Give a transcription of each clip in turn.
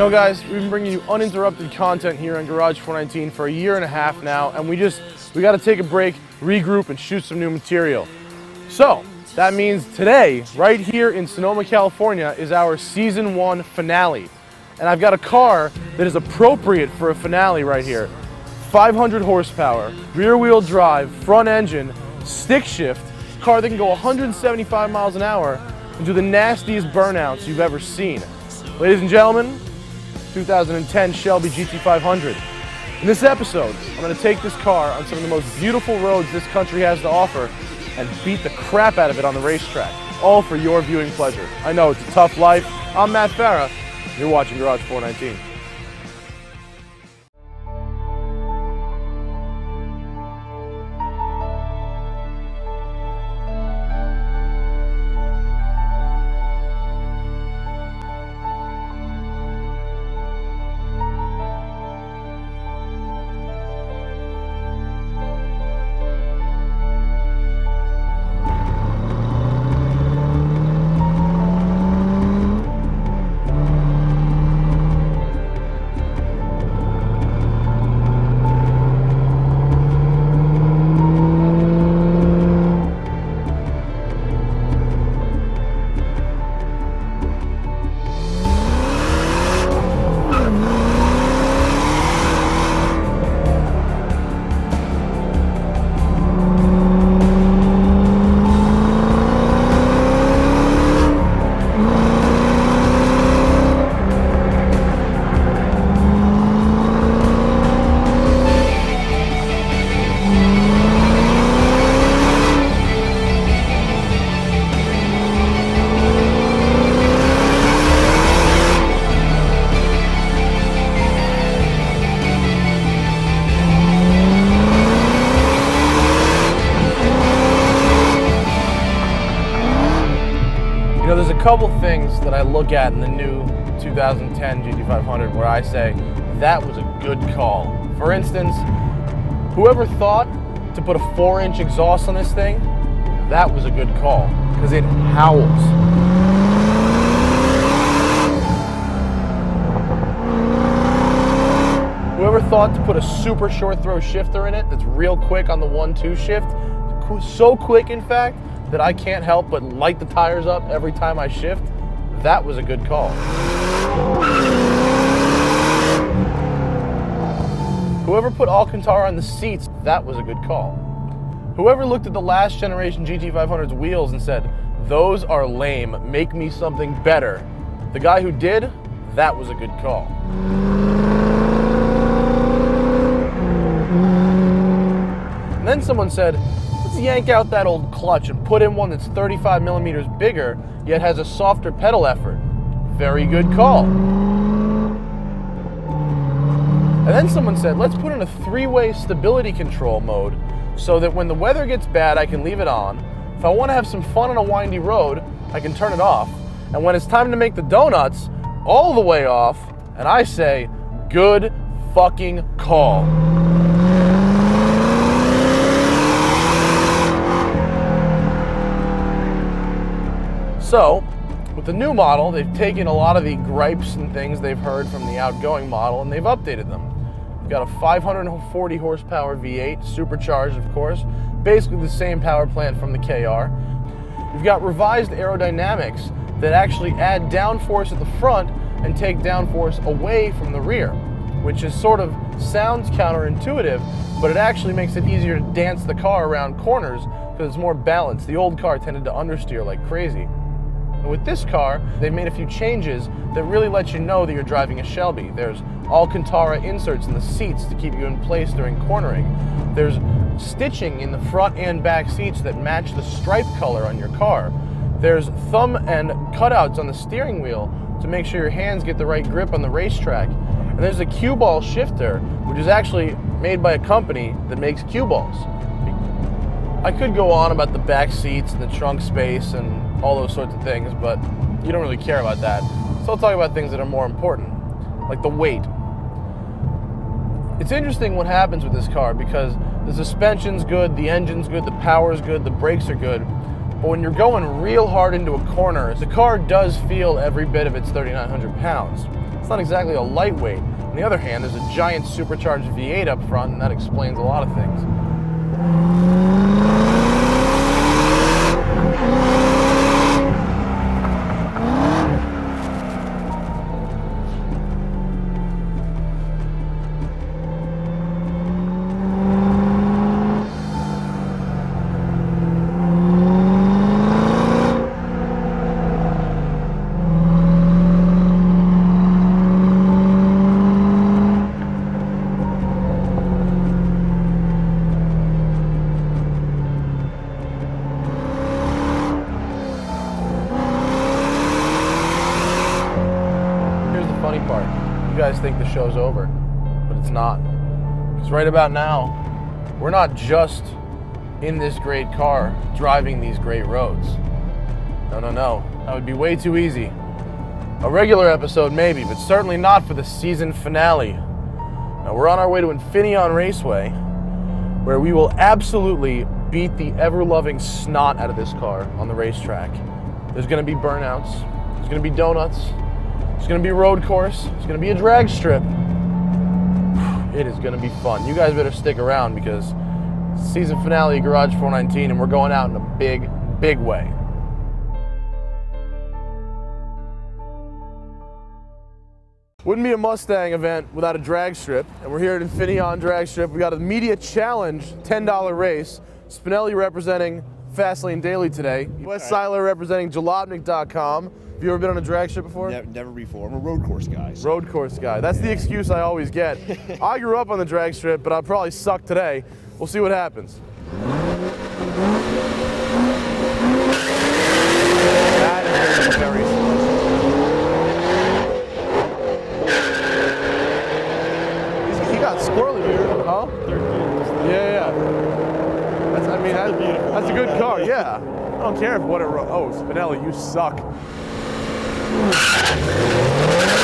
know, guys, we've been bringing you uninterrupted content here on Garage 419 for a year and a half now, and we just, we got to take a break, regroup, and shoot some new material. So, that means today, right here in Sonoma, California, is our season one finale. And I've got a car that is appropriate for a finale right here. 500 horsepower, rear wheel drive, front engine, stick shift, car that can go 175 miles an hour and do the nastiest burnouts you've ever seen. Ladies and gentlemen, 2010 Shelby GT500. In this episode, I'm going to take this car on some of the most beautiful roads this country has to offer and beat the crap out of it on the racetrack, all for your viewing pleasure. I know it's a tough life. I'm Matt Farah. You're watching Garage 419. Couple things that I look at in the new 2010 GT500 where I say, that was a good call. For instance, whoever thought to put a four inch exhaust on this thing, that was a good call because it howls. Whoever thought to put a super short throw shifter in it that's real quick on the one two shift, so quick in fact that I can't help but light the tires up every time I shift, that was a good call. Whoever put Alcantara on the seats, that was a good call. Whoever looked at the last generation GT500's wheels and said, those are lame, make me something better, the guy who did, that was a good call. And then someone said, yank out that old clutch and put in one that's 35 millimeters bigger, yet has a softer pedal effort. Very good call. And then someone said, let's put in a three-way stability control mode so that when the weather gets bad, I can leave it on. If I want to have some fun on a windy road, I can turn it off. And when it's time to make the donuts, all the way off, and I say, good fucking call. So, with the new model, they've taken a lot of the gripes and things they've heard from the outgoing model and they've updated them. We've got a 540 horsepower V8, supercharged, of course, basically the same power plant from the KR. We've got revised aerodynamics that actually add downforce at the front and take downforce away from the rear, which is sort of sounds counterintuitive, but it actually makes it easier to dance the car around corners because it's more balanced. The old car tended to understeer like crazy. And with this car, they've made a few changes that really let you know that you're driving a Shelby. There's Alcantara inserts in the seats to keep you in place during cornering. There's stitching in the front and back seats that match the stripe color on your car. There's thumb and cutouts on the steering wheel to make sure your hands get the right grip on the racetrack. And there's a cue ball shifter, which is actually made by a company that makes cue balls. I could go on about the back seats and the trunk space and all those sorts of things, but you don't really care about that. So I'll talk about things that are more important, like the weight. It's interesting what happens with this car because the suspension's good, the engine's good, the power's good, the brakes are good. But when you're going real hard into a corner, the car does feel every bit of its 3,900 pounds. It's not exactly a lightweight. On the other hand, there's a giant supercharged V8 up front, and that explains a lot of things. Show's over, but it's not. Because right about now, we're not just in this great car driving these great roads. No, no, no. That would be way too easy. A regular episode, maybe, but certainly not for the season finale. Now, we're on our way to Infineon Raceway, where we will absolutely beat the ever loving snot out of this car on the racetrack. There's going to be burnouts, there's going to be donuts, going to be a road course, It's going to be a drag strip. It is going to be fun. You guys better stick around because season finale of Garage 419, and we're going out in a big, big way. Wouldn't be a Mustang event without a drag strip, and we're here at Infineon Drag Strip. We got a media challenge, $10 race. Spinelli representing Fastlane Daily today. Wes Siler representing Jalopnik.com. Have you ever been on a drag strip before? Never, never before. I'm a road course guy. so- Road course guy. That's the excuse I always get. I grew up on the drag strip, but I'll probably suck today. We'll see what happens. That is very slow. He got squirrely here, huh? Yeah, yeah. That's, I mean, that, that's a good car. Yeah. I don't care if what it. ro- Oh, Spinelli, you suck. Oh, my God.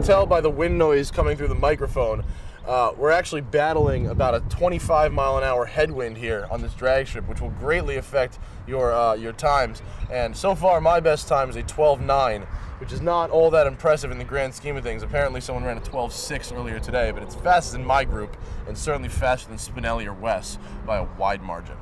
Can't tell by the wind noise coming through the microphone, uh, we're actually battling about a 25 mile an hour headwind here on this drag strip, which will greatly affect your uh, your times. And so far, my best time is a 12.9, which is not all that impressive in the grand scheme of things. Apparently, someone ran a 12.6 earlier today, but it's faster than my group and certainly faster than Spinelli or Wes by a wide margin.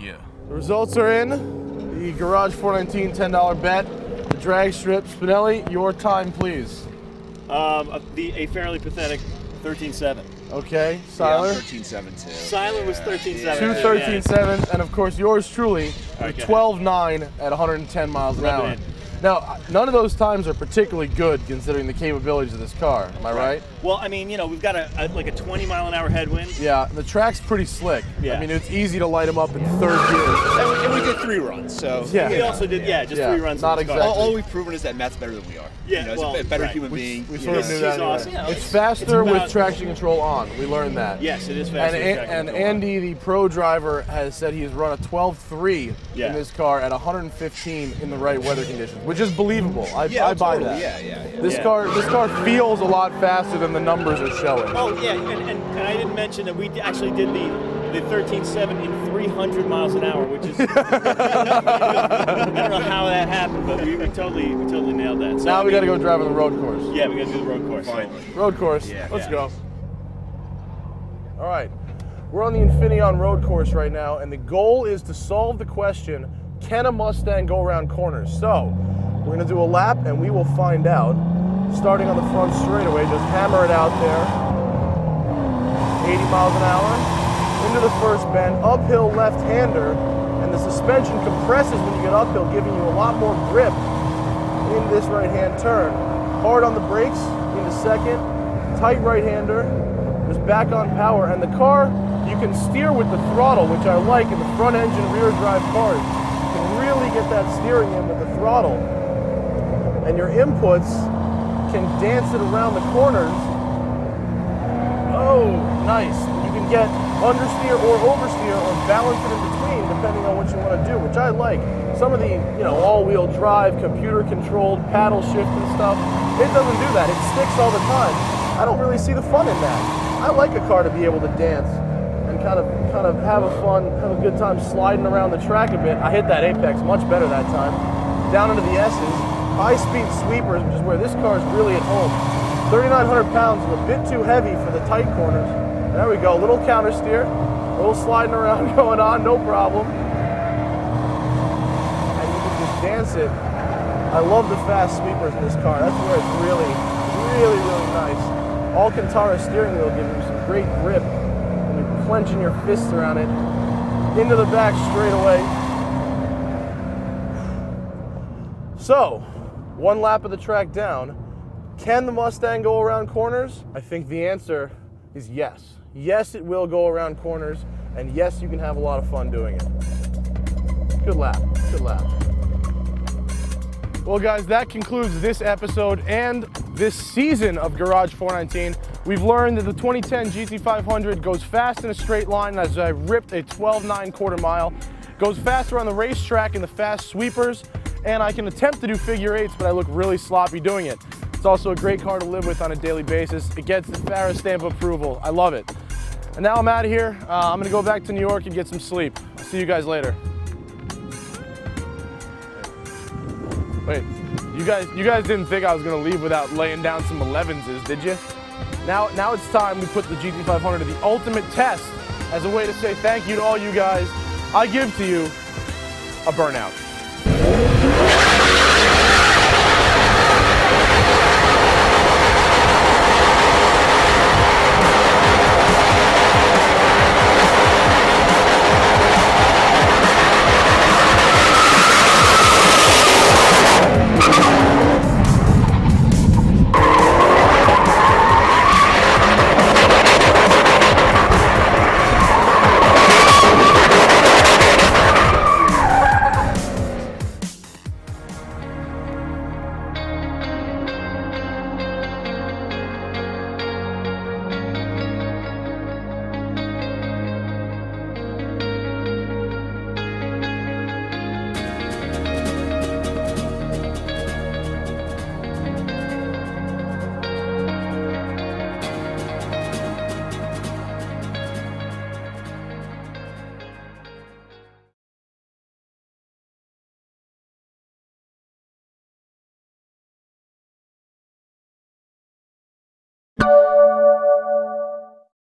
Yeah. The results are in. The Garage 419 $10 bet. The drag strip. Spinelli, your time, please. Um, a, the, a fairly pathetic 13.7. Okay, Yeah, Siler. I'm 13.7 too. Silent was 13.7. Two Yeah. 13 sevens, and of course yours truly, Okay. 12 9 at 110 miles an Rub it hour. In. Now, uh, none of those times are particularly good considering the capabilities of this car. Am I right? Well, I mean, you know, we've got a, a like a 20 mile an hour headwind. Yeah, the track's pretty slick. Yeah. I mean, it's easy to light them up in third gear. And we, and we did three runs, so Yeah. We also did, yeah, just Yeah, three runs. not in this car. all, exactly. all we've proven is that Matt's better than we are. Yeah, you know, he's well, a better right. human We, being. we you sort know. of knew She's that. anyway. awesome. You know, it's it's- faster it's with traction control on. We learned that. Yes, it is faster. and, traction and control. Andy, the pro driver, has said he has run a 12.3 Yeah. in this car at 115 in the right weather conditions, which is believable. I, Yeah, I buy totally. that. Yeah, yeah, yeah. This Yeah. car, this car feels a lot faster than the numbers are showing. Oh yeah, and, and, and I didn't mention that we actually did the the 13.7 in 300 miles an hour, which is I don't know how that happened, but we, we totally we totally nailed that. So, now I we got to go drive on the road course. Yeah, we got to do the road course. Finally. Road course. Yeah. Let's Yeah. go. All right. We're on the Infineon road course right now, and the goal is to solve the question can a Mustang go around corners? So, we're going to do a lap and we will find out. Starting on the front straightaway, just hammer it out there. 80 miles an hour. Into the first bend, uphill left hander, and the suspension compresses when you get uphill, giving you a lot more grip in this right hand turn. Hard on the brakes into second, tight right hander, just back on power. And the car, you can steer with the throttle, which I like in the front engine rear drive cars. You can really get that steering in with the throttle. And your inputs can dance it around the corners. Oh, nice. You can get understeer or oversteer or balance it in between depending on what you want to do, which I like. Some of the, you know, all-wheel drive, computer-controlled paddle shift and stuff, it doesn't do that. It sticks all the time. I don't really see the fun in that. I like a car to be able to dance and kind of kind of have a fun, have a good time sliding around the track a bit. I hit that apex much better that time. Down into the S's, high-speed sweepers, which is where this car is really at home. 3,900 pounds is a bit too heavy for the tight corners. There we go, a little counter steer, little sliding around going on, no problem. And you can just dance it. I love the fast sweepers in this car. That's where it's really, really, really nice. Alcantara steering wheel gives you some great grip when you're clenching your fists around it. Into the back straight away. So, one lap of the track down. Can the Mustang go around corners? I think the answer is yes. Yes, it will go around corners, and yes, you can have a lot of fun doing it. Good lap. Good lap. Well, guys, that concludes this episode and this season of Garage 419. We've learned that the 2010 GT500 goes fast in a straight line as I ripped a 12.9 quarter mile, goes faster on the racetrack in the fast sweepers, and I can attempt to do figure eights, but I look really sloppy doing it. It's also a great car to live with on a daily basis. It gets the Farah stamp of approval. I love it. And now I'm out of here. Uh, I'm gonna go back to New York and get some sleep. I'll see you guys later. Wait, you guys, you guys didn't think I was gonna leave without laying down some 11s, did you? Now, now it's time we put the GT500 to the ultimate test as a way to say thank you to all you guys. I give to you a burnout. Oh,